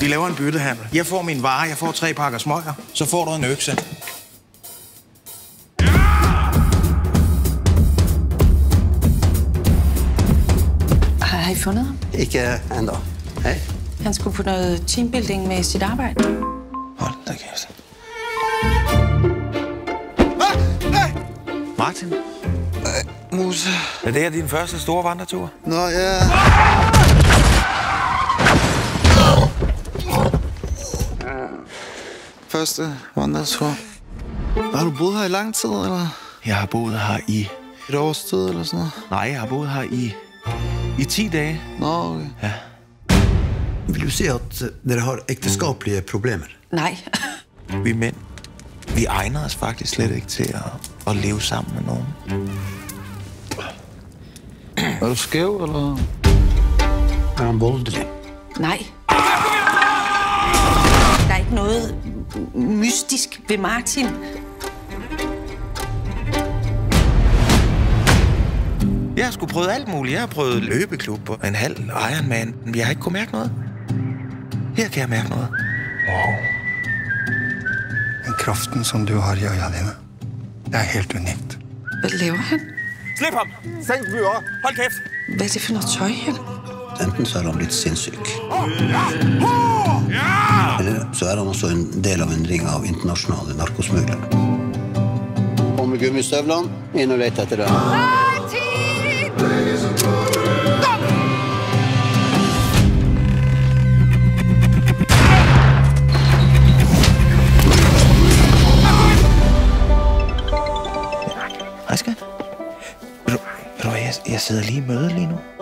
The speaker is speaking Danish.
Vi laver en byttehandel. Jeg får min vare, jeg får tre pakker smøger. Så får du en økse. Har I fundet ham? Ikke ennå. Hei. Han skulle på noget teambuilding med sit arbejde. Hold da kæft. Martin, Mose. er det her din første store vandretur? Nå, ja. Første vandretur. Har du boet her i lang tid, eller? Jeg har boet her i... Et års tid, eller sådan noget? Nej, jeg har boet her i... I 10 dage. Nå, okay. Ja. Vil du si at dere har ekteskapelige problemer? Nej. Vi mænd, vi egner os faktisk slet ikke til at, at leve sammen med nogen. Er du skæv, eller? Er han voldelig? Nej. Ikke noget mystisk ved Martin. Jeg har sgu prøvet alt muligt. Jeg har prøvet løbeklub og en halv Ironman. Men jeg har ikke kunnet mærke noget. Her kan jeg mærke noget. Den kraften som du har i øynene dine, det er helt unikt. Hvad laver han? Slip ham! Sænk byer! Hold kæft! Hvad er det for noget tøj, han? Enten så er han blitt sinnssyk, eller så er han også en del av en ring av internasjonale narkosmuglere. På med gummistøvlene, inn og lete etter det. Hej, skat. Hvad, jeg, jeg sidder lige i møde lige nu.